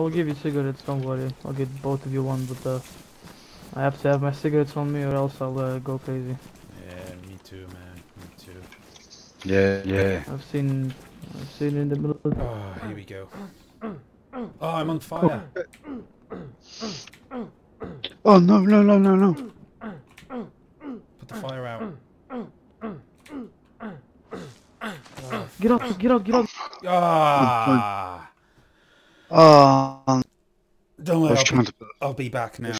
will give you cigarettes, don't worry. I'll get both of you one, but uh, I have to have my cigarettes on me or else I'll uh, go crazy. Yeah, me too, man. Me too. Yeah, yeah. I've seen, I've seen in the middle of Oh, here we go. Oh, I'm on fire. Oh no no no no no. Put the fire out. Get up, get up, get up! Ah! Oh, Don't worry, I'll be. I'll be back now.